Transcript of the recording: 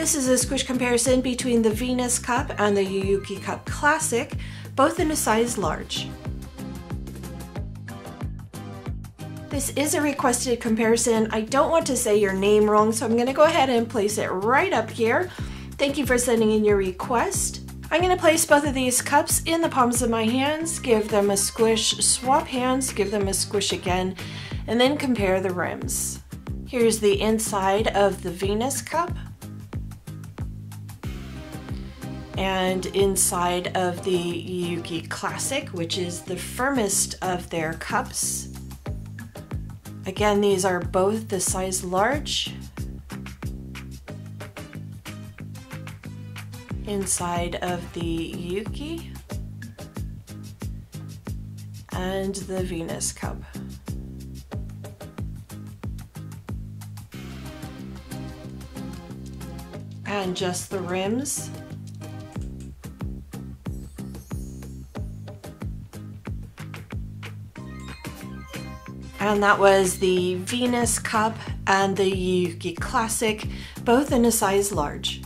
This is a squish comparison between the Venus cup and the Yuuki Cup Classic, both in a size large. This is a requested comparison. I don't want to say your name wrong, so I'm gonna go ahead and place it right up here. Thank you for sending in your request. I'm gonna place both of these cups in the palms of my hands, give them a squish, swap hands, give them a squish again, and then compare the rims. Here's the inside of the Venus cup. And inside of the Yuuki Classic, which is the firmest of their cups. Again, these are both the size large. Inside of the Yuuki and the Venus cup. And just the rims. And that was the Venus Cup and the Yuuki Classic, both in a size large.